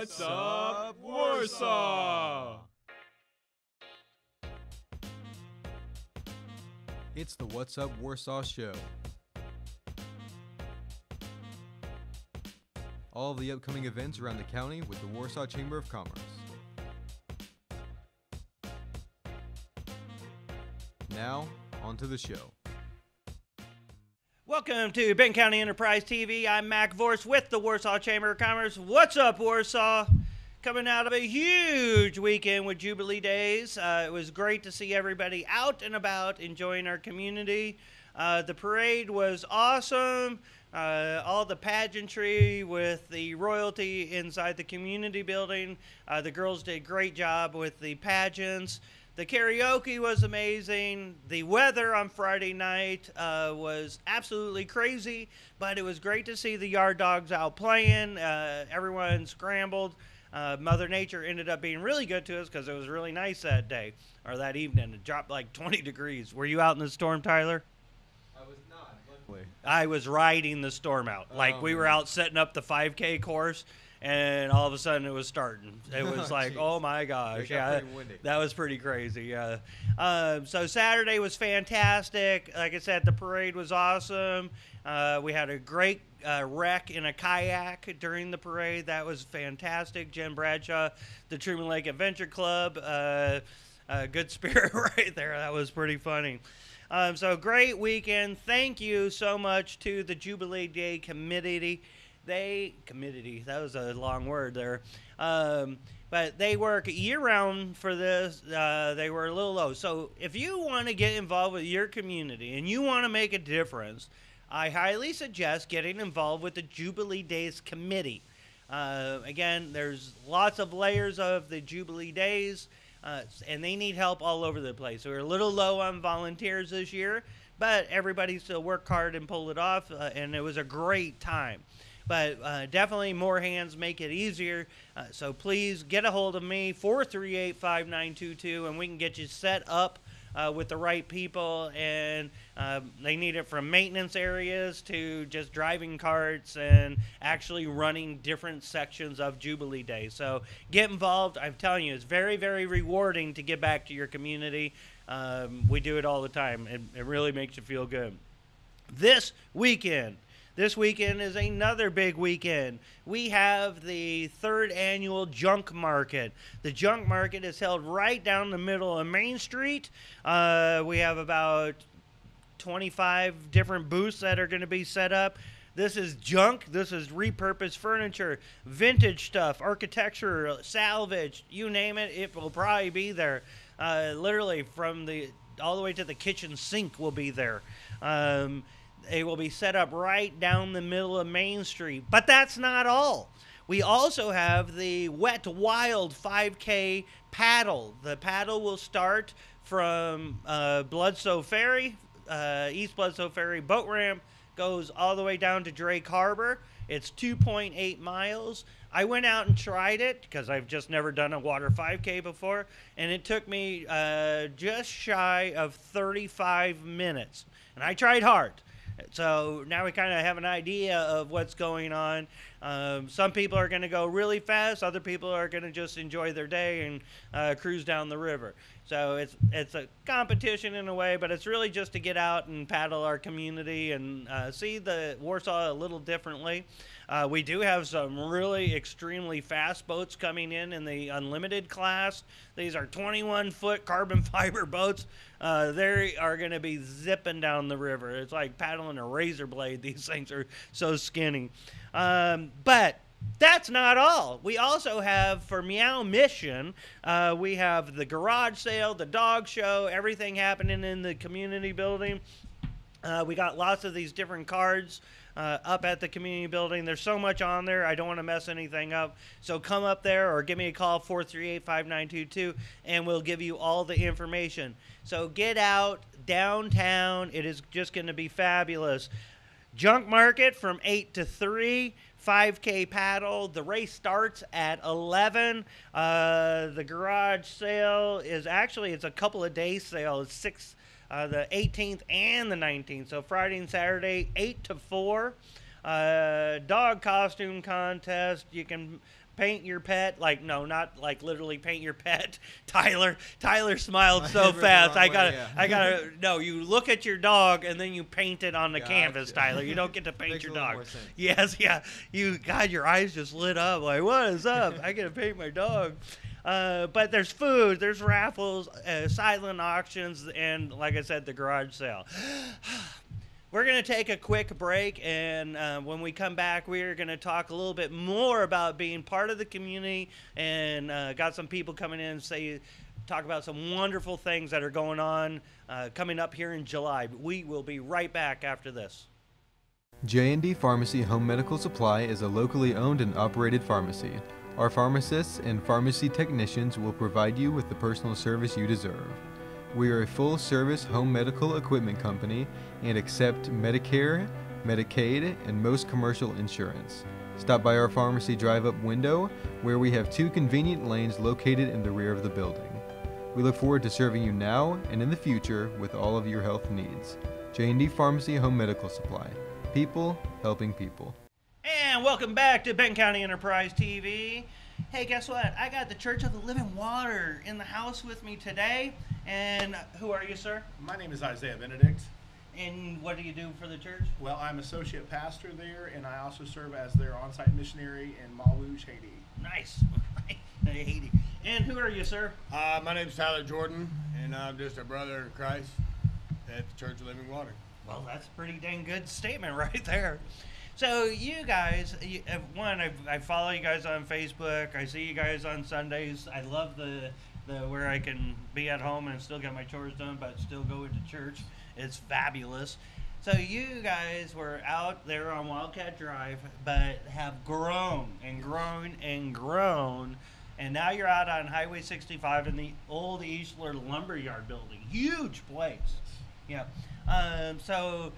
What's up, Warsaw? It's the What's Up Warsaw Show. All of the upcoming events around the county with the Warsaw Chamber of Commerce. Now, on to the show. Welcome to Benton County Enterprise TV. I'm Mac Vorce with the Warsaw Chamber of Commerce. What's up, Warsaw? Coming out of a huge weekend with Jubilee Days. Uh, it was great to see everybody out and about enjoying our community. Uh, the parade was awesome. Uh, all the pageantry with the royalty inside the community building. Uh, the girls did a great job with the pageants. The karaoke was amazing. The weather on Friday night uh, was absolutely crazy, but it was great to see the yard dogs out playing. Uh, everyone scrambled. Uh, Mother Nature ended up being really good to us because it was really nice that day or that evening. It dropped like 20 degrees. Were you out in the storm, Tyler? I was not, luckily. I was riding the storm out. Like Oh, we were man. out setting up the 5K course, and all of a sudden it was starting. It was like, Jeez. oh my gosh, yeah, that was pretty crazy. Yeah. Um, so Saturday was fantastic. Like I said, the parade was awesome. Uh, we had a great uh, wreck in a kayak during the parade. That was fantastic. Jen Bradshaw, the Truman Lake Adventure Club, uh, uh, good spirit right there. That was pretty funny. Um, so great weekend. Thank you so much to the Jubilee Day Committee. They committee. That was a long word there. Um, but they work year round for this. Uh, they were a little low. So if you want to get involved with your community and you want to make a difference, I highly suggest getting involved with the Jubilee Days Committee. Uh, again, there's lots of layers of the Jubilee Days, uh, and they need help all over the place. We're a little low on volunteers this year, but everybody still worked hard and pulled it off, uh, and it was a great time. But uh, definitely more hands make it easier. Uh, so please get a hold of me, 438 5922, and we can get you set up uh, with the right people. And uh, they need it from maintenance areas to just driving carts and actually running different sections of Jubilee Day. So get involved. I'm telling you, it's very, very rewarding to give back to your community. Um, we do it all the time, it, it really makes you feel good. This weekend, this weekend is another big weekend. We have the third annual junk market. The junk market is held right down the middle of Main Street. Uh, we have about 25 different booths that are going to be set up. This is junk. This is repurposed furniture, vintage stuff, architecture, salvage, you name it, it will probably be there. Uh, literally from the all the way to the kitchen sink will be there. Um, they will be set up right down the middle of Main Street. But that's not all. We also have the Wet Wild 5K paddle. The paddle will start from uh, Bledsoe Ferry, uh, East Bledsoe Ferry boat ramp, goes all the way down to Drake Harbor. It's 2.8 miles. I went out and tried it because I've just never done a water 5K before, and it took me uh, just shy of 35 minutes. And I tried hard. So now we kind of have an idea of what's going on. Um, some people are going to go really fast. Other people are going to just enjoy their day and uh, cruise down the river. So it's it's a competition in a way, but it's really just to get out and paddle our community and uh, see the Warsaw a little differently. Uh, we do have some really extremely fast boats coming in in the unlimited class. These are 21 foot carbon fiber boats. Uh, they are going to be zipping down the river. It's like paddling a razor blade. These things are so skinny. Um, but that's not all. We also have for Meow Mission, uh, we have the garage sale, the dog show, everything happening in the community building. Uh, we got lots of these different cards uh, up at the community building. There's so much on there. I don't want to mess anything up. So come up there or give me a call, 438 5922, and we'll give you all the information. So get out downtown. It is just going to be fabulous. Junk Market from 8 to 3. 5K paddle. The race starts at 11. Uh, the garage sale is actually it's a couple of days sale. It's six, uh, the 18th and the 19th. So Friday and Saturday, 8 to 4. Uh, dog costume contest. You can paint your pet. Like no, not like literally paint your pet. Tyler, Tyler smiled so fast. I gotta, way, yeah. I gotta. No, you look at your dog and then you paint it on the canvas, Tyler. You don't get to paint your dog. Yes, yeah. You, God, your eyes just lit up. Like, what is up? I gotta paint my dog. Uh, but there's food, there's raffles, uh, silent auctions, and like I said, the garage sale. We're going to take a quick break, and uh, when we come back, we're going to talk a little bit more about being part of the community and uh, got some people coming in and say, talk about some wonderful things that are going on uh, coming up here in July. We will be right back after this. J&D Pharmacy Home Medical Supply is a locally owned and operated pharmacy. Our pharmacists and pharmacy technicians will provide you with the personal service you deserve. We are a full service home medical equipment company and accept Medicare, Medicaid, and most commercial insurance. Stop by our pharmacy drive up window where we have two convenient lanes located in the rear of the building. We look forward to serving you now and in the future with all of your health needs. J&D Pharmacy Home Medical Supply. People helping people. And welcome back to Benton County Enterprise TV. Hey, guess what? I got the Church of the Living Water in the house with me today. And who are you, sir? My name is Isaiah Benedict. And what do you do for the church? Well, I'm associate pastor there, and I also serve as their on-site missionary in Malouche, Haiti. Nice. Haiti. And who are you, sir? Uh, my name's Tyler Jordan, and I'm just a brother in Christ at the Church of Living Water. Well, that's a pretty dang good statement right there. So you guys, uh, one, I, I follow you guys on Facebook. I see you guys on Sundays. I love the the where I can be at home and still get my chores done, but still go into church. It's fabulous. So you guys were out there on Wildcat Drive, but have grown and grown and grown, and now you're out on Highway 65 in the old Eastler Lumberyard building. Huge place. Yeah. Um, so,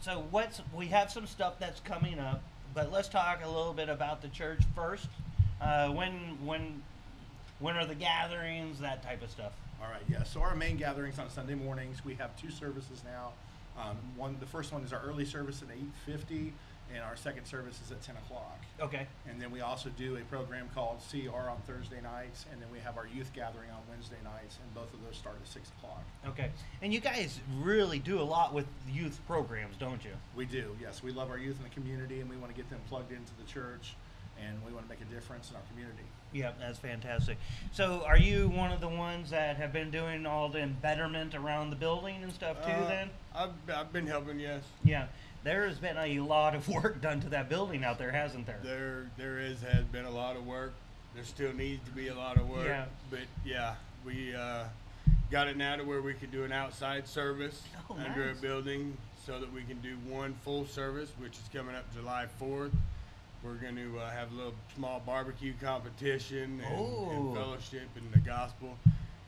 so what's we have some stuff that's coming up, but let's talk a little bit about the church first. Uh, when when when are the gatherings? That type of stuff. All right, yeah. So our main gatherings on Sunday mornings, we have two services now. Um, one, the first one is our early service at 8:50, and our second service is at 10 o'clock. Okay. And then we also do a program called CR on Thursday nights, and then we have our youth gathering on Wednesday nights, and both of those start at 6 o'clock. Okay. And you guys really do a lot with youth programs, don't you? We do, yes. We love our youth in the community, and we want to get them plugged into the church, and we want to make a difference in our community. Yeah, that's fantastic. So, are you one of the ones that have been doing all the betterment around the building and stuff too? Uh, then, I've, I've been helping, yes. yeah, there has been a lot of work done to that building out there, hasn't there? There, there is has been a lot of work. There still needs to be a lot of work. Yeah. But yeah, we uh, got it now to where we can do an outside service Oh, under nice. a building, so that we can do one full service, which is coming up July fourth. We're going to uh, have a little small barbecue competition and, and fellowship in the gospel.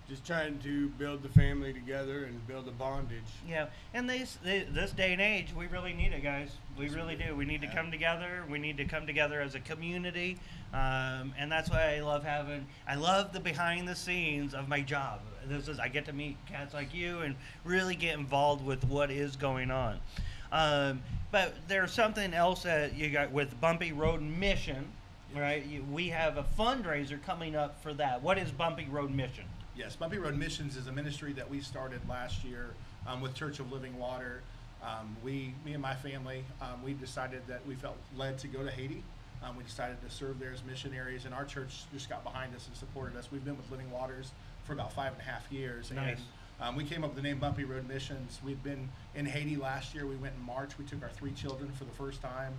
Just trying to build the family together and build a bondage. Yeah, and this thi- this day and age, we really need it, guys. We really do. We need to come together. We need to come together as a community, um, and that's why I love having. I love the behind the scenes of my job. This is I get to meet cats like you and really get involved with what is going on. Um, but there's something else that you got with Bumpy Road Mission, right? You, we have a fundraiser coming up for that. What is Bumpy Road Mission? Yes, Bumpy Road Missions is a ministry that we started last year um, with Church of Living Water. Um, we, me and my family, um, we decided that we felt led to go to Haiti. Um, we decided to serve there as missionaries, and our church just got behind us and supported us. We've been with Living Waters for about five and a half years. Nice. And um, we came up with the name Bumpy Road Missions. We'd been in Haiti last year. We went in March. We took our three children for the first time,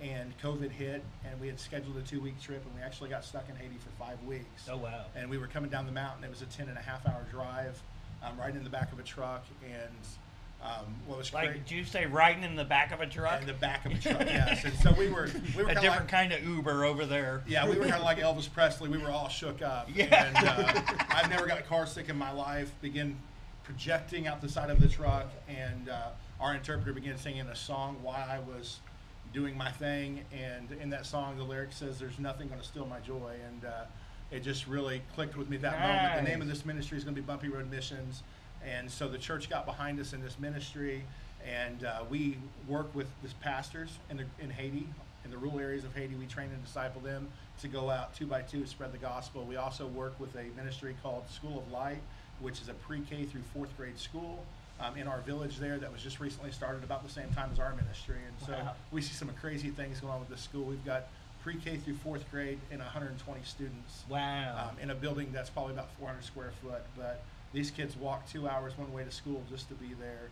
and COVID hit, and we had scheduled a two week trip, and we actually got stuck in Haiti for five weeks Oh wow! and we were coming down the mountain. It was a 10 and a half hour drive, um, riding in the back of a truck. And um, what was Like, great, did you say riding in the back of a truck? in the back of a truck, yes. And so we were, we were a different like, kind of Uber over there. yeah, we were kind of like Elvis Presley. We were all shook up. Yeah. And uh, I've never got car sick in my life. Begin projecting out the side of the truck, and uh, our interpreter began singing a song while I was doing my thing. And in that song, the lyric says, "There's nothing going to steal my joy," and uh, it just really clicked with me that moment. The name of this ministry is going to be Bumpy Road Missions, and so the church got behind us in this ministry. And uh, we work with the pastors in, the, in Haiti in the rural areas of Haiti. We train and disciple them to go out two by two, spread the gospel. We also work with a ministry called School of Light, which is a pre-K through fourth grade school um, in our village there that was just recently started about the same time as our ministry. And so Wow. we see some crazy things going on with this school. We've got pre-K through fourth grade and 120 students Wow. um, in a building that's probably about 400 square foot. But these kids walk two hours one way to school just to be there,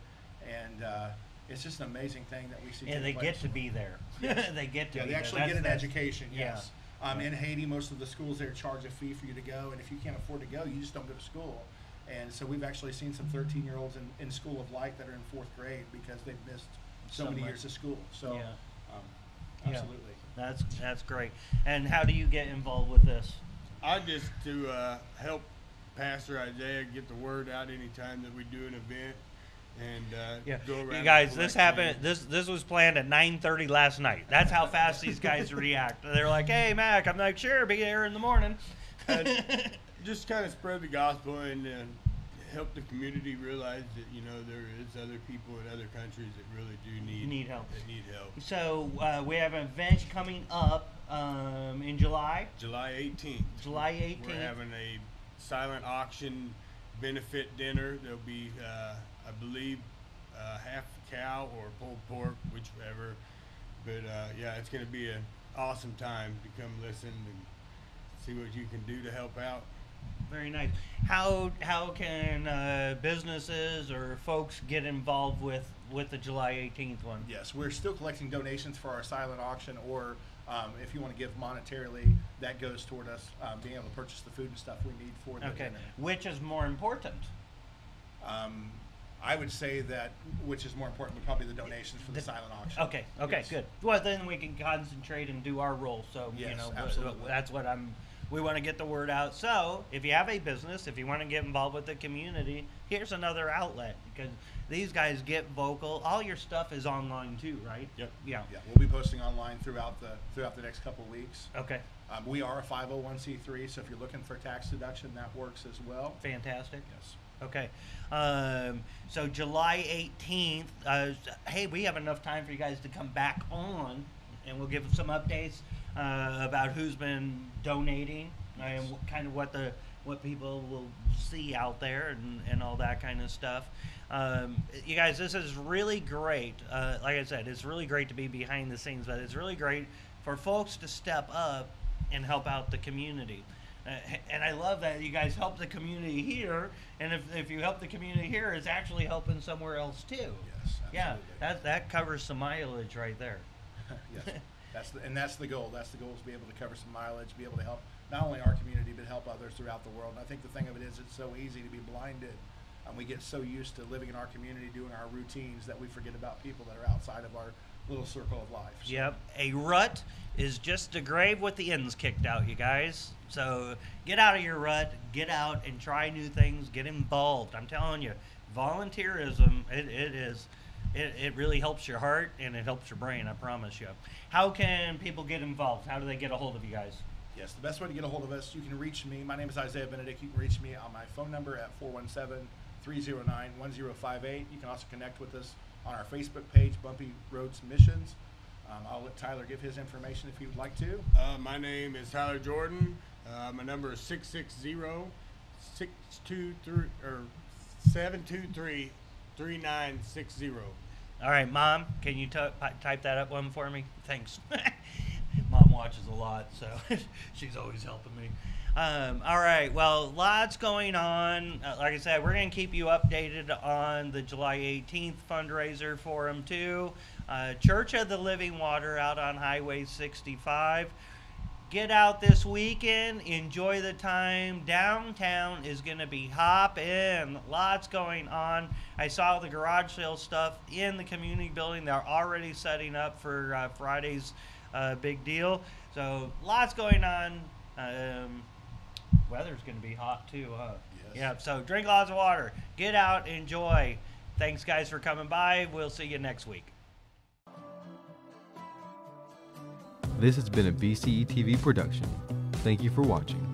and uh, it's just an amazing thing that we see. take they get to be there. they get to Yeah, they there. actually That's- get an that's- education. yeah. Yes. Um, in Haiti, most of the schools there charge a fee for you to go, and if you can't afford to go, you just don't go to school. And so we've actually seen some 13-year-olds in, in School of Light that are in fourth grade because they've missed so, So many years of school. So, Yeah. um, Yeah. absolutely. That's that's great. And how do you get involved with this? I just to uh, help Pastor Isaiah get the word out anytime that we do an event, and uh, Yeah, go around. you and guys, this collect happened. names. This this was planned at 9:30 last night. That's how fast these guys react. They're like, "Hey, Mac," I'm like, "Sure, be there in the morning." And just kind of spread the gospel and uh, help the community realize that you know there is other people in other countries that really do need Need help. That need help. so uh, we have an event coming up um, in July, July 18th. July 18th. We're having a silent auction benefit dinner. There'll be, uh, I believe, uh, half cow or pulled pork, whichever. But uh, yeah, it's going to be an awesome time to come listen and see what you can do to help out. Very nice. How how can uh, businesses or folks get involved with with the July 18th one? Yes, we're still collecting donations for our silent auction, or um, if you want to give monetarily, that goes toward us um, being able to purchase the food and stuff we need for the Okay. dinner. Which is more important? Um, I would say that which is more important, would probably be the donations for the, The- silent auction. Okay. Okay. Yes. Good. Well, then we can concentrate and do our role. So you Yes, know, absolutely. that's what I'm. We want to get the word out. So if you have a business, if you want to get involved with the community, here's another outlet because these guys get vocal. All your stuff is online too, right? Yep. Yeah. Yeah, we'll be posting online throughout the throughout the next couple of weeks. Okay. Um, we are a 501c3, so if you're looking for tax deduction, that works as well. Fantastic. Yes. Okay. Um, so July 18th. Uh, hey, we have enough time for you guys to come back on, and we'll give some updates uh, about who's been donating and what, kind of what the what people will see out there and, and all that kind of stuff. Um, you guys, this is really great. Uh, like I said, it's really great to be behind the scenes, but it's really great for folks to step up and help out the community. Uh, and I love that you guys help the community here, and if, if you help the community here, it's actually helping somewhere else too. Yes, Yeah, that that covers some mileage right there. yes, that's the, and that's the goal. That's the goal is to be able to cover some mileage, be able to help not only our community but help others throughout the world. And I think the thing of it is, it's so easy to be blinded, and we get so used to living in our community, doing our routines, that we forget about people that are outside of our little circle of life. So, Yep, a rut is just a grave with the ends kicked out, you guys. So get out of your rut, get out and try new things, get involved. I'm telling you, volunteerism, it, it is. It, it really helps your heart and it helps your brain, I promise you. How can people get involved? How do they get a hold of you guys? Yes, the best way to get a hold of us, you can reach me. My name is Isaiah Benedict. You can reach me on my phone number at 417 309 1058. You can also connect with us on our Facebook page, Bumpy Roads Missions. Um, I'll let Tyler give his information if he would like to. Uh, my name is Tyler Jordan. Uh, my number is 660-623 or 723-3960. All right, Mom, can you ty- type that up one for me? Thanks. Mom watches a lot, so she's always helping me. Um, all right, well, lots going on. Uh, like I said, we're going to keep you updated on the July 18th fundraiser for them, too. Uh, Church of the Living Water out on Highway 65 get out this weekend, enjoy the time. Downtown is going to be hopping. Lots going on. I saw the garage sale stuff in the community building. They're already setting up for uh, Friday's uh, big deal. So lots going on. Um, weather's going to be hot too, huh? Yes. Yeah. So drink lots of water. Get out, enjoy. Thanks, guys, for coming by. We'll see you next week. This has been a BCE TV production. Thank you for watching.